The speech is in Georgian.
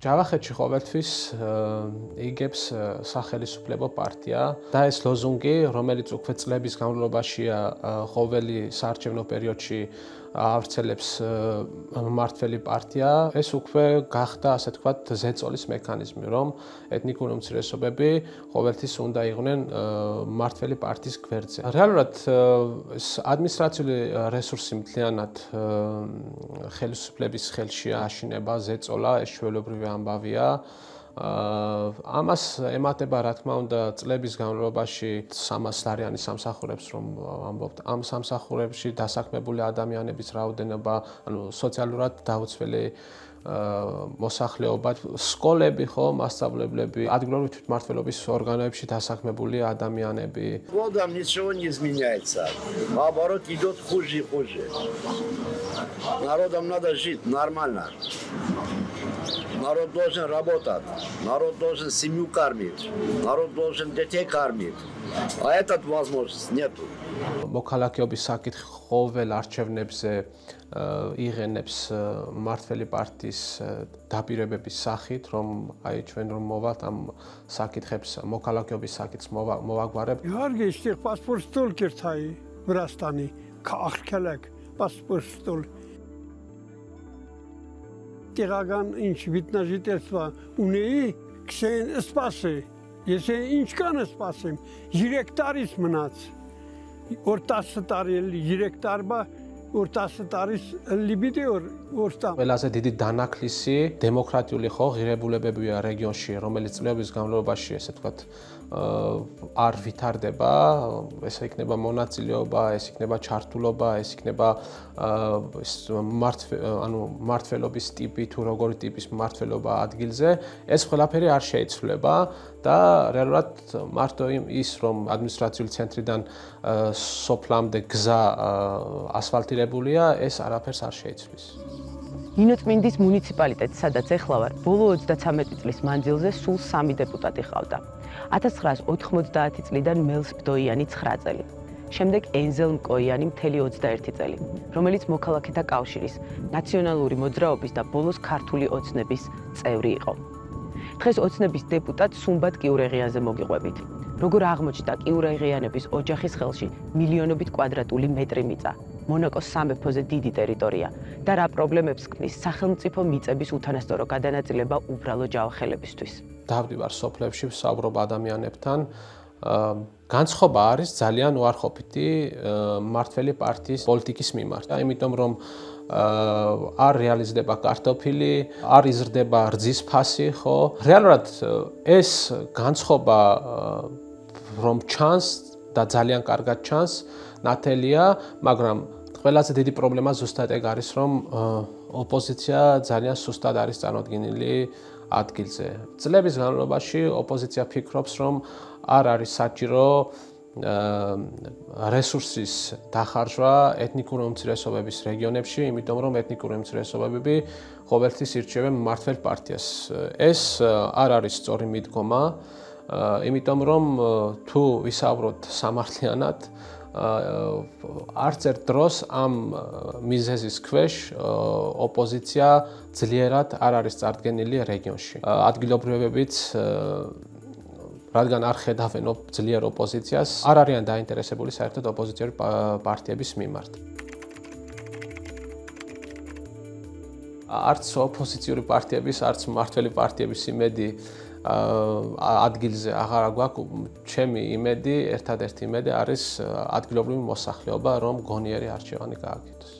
ჯავახეთში ყოველთვის იგებს სახელმწიფო პარტია და ეს ლოზუნგი, რომელიც უკვე წლების განმავლობაშია ყოველი საარჩევნო პერიოდში ავრცელებს მმართველი პარტია, ეს უკვე გახდა ასე თქვათ ზეწოლის მექანიზმი, რომ ეთნიკური უმცირესობები ყოველთვის უნდა იყვნენ მმართველი პარტიის გვერდზე. რეალურად ეს ადმინისტრაციული რესურსი მთლიანად ხელისუფლების ხელში აშინება, ზეწოლა, ეს ჩვეულებრივი ამბავია. ამას ემატება რა თქმა უნდა წლების განმავლობაში 300 ლარიანი სამსახურებს რომ ამბობთ ამ სამსახურებში დასაქმებული ადამიანების რაოდენობა ანუ სოციალურად დაუცველი მოსახლეობა, სკოლები ხო, მასშტაბლებლები, ადგილობრივი თვითმმართველობის ორგანოებში დასაქმებული ადამიანები. Годом ничего не изменяется. Наоборот, идет хуже и хуже. Народам надо жить нормально. Народ должен работать. Народ должен семью кормить. Народ должен детей кормить. А этот возможность нету. მოქალაქეობის საკითხი ყოველ არჩევნებზე იღენებს მართლი პარტიის დაპირებების სახით, რომ აი ჩვენ რომ მოვალთ ამ საკითხებს მოქალაქეობის საკითხს მოვაგვარებ. იარგი შტიხ პასპორტს თულკირთაი ბრასტანი ქახქელეკ პასპორტს თულ тегаган инч витнажительства унеи ксен спасе. Есе инчкан спасем. Жиректарис мнац. ორტასტარელი დირექტორმა ორტასტარის ლიბიდე ორტა ყველაზე დიდი დანაკლისი დემოკრატიული ხო ღირებულებებია რეგიონში რომელიც წლების განმავლობაში ესე ვთქვათ არ ვითარდება. ესე იქნება მონაწილეობა ეს იქნება ჩართულობა ეს იქნება ეს მართ ანუ მართლობის ტიპი თუ როგორი ტიპის მართლობა ადგილზე ეს ყველაფერი არ შეიცვლება და რეალურად მარტო ის რომ ადმინისტრაციული ცენტრიდან სოფლამდე გზა ასფალტირებულია ეს არაფერს არ შეიცვლის ნინოწმინდის მუნიციპალიტეტი სადაც ეხლა ვარ ბოლო 33 წლის მანძილზე სულ 3 დეპუტატი ყავდა 1990 წლიდან მელს ბდოიანი 9 წელი შემდეგ ენზელ მკოიანი მთელი 21 წელი, რომელიც მოქალაქეთა კავშირის, ნაციონალური მოძრაობის და ბოლოს ქართული ოცნების წევრი იყო. დღეს ოცნების დეპუტატ სუმბატ კიურეღიანზე მოგიყვებით. როგორ აღმოჩნდა კიურეღიანების ოჯახის ხელში მილიონობით კვადრატული მეტრი მიწა, მონაკოს სამეფოზე დიდი ტერიტორია და რა პრობლემებს ქმნის სახელმწიფო მიწების უთანასწორო გადანაწილება უბრალო ჯავახელებისთვის. დავდივარ სოფლებში, ვსაუბრობ ადამიანებთან, განცხობა არის ძალიან უარყოფითი მართველი პარტიის პოლიტიკის მიმართ. ამიტომ რომ არ რეალიზდება კარტოფილი, არ იზრდება რძის ფასი, ხო? რეალურად ეს განცხობა რომ ჩანს და ძალიან კარგად ჩანს, ნათელია, მაგრამ ყველაზე დიდი პრობლემა ზუსტად ეგ არის, რომ ოპოზიცია ძალიან სუსტად არის წარმოდგენილი ადგილზე. წლების განმავლობაში ოპოზიცია ფიქრობს, რომ არ არის საჭირო რესურსის დახარჯვა ეთნიკური უმცირესობების რეგიონებში, იმიტომ რომ ეთნიკური უმცირესობები ყოველთვის ირჩევენ მართლ პარტიას. ეს არ არის სწორი მიდგომა, იმიტომ რომ თუ ვისაუბროთ სამართლიანად, არც ერთ დროს ამ მიზეზის ქვეშ ოპოზიცია ძლიერად არ არის წარდგენილი რეგიონში. ადგილობრივებიც რადგან არ ხედავენ ძლიერ ოპოზიციას, არ არიან დაინტერესებული საერთოდ ოპოზიციური პარტიების მიმართ. არც ოპოზიციური პარტიების, არც მართველი პარტიების იმედი ადგილზე აღარ აგვაქვს. ჩემი იმედი, ერთადერთი იმედი არის ადგილობრივი მოსახლეობა, რომ გონიერი არჩევანი გააკეთოს.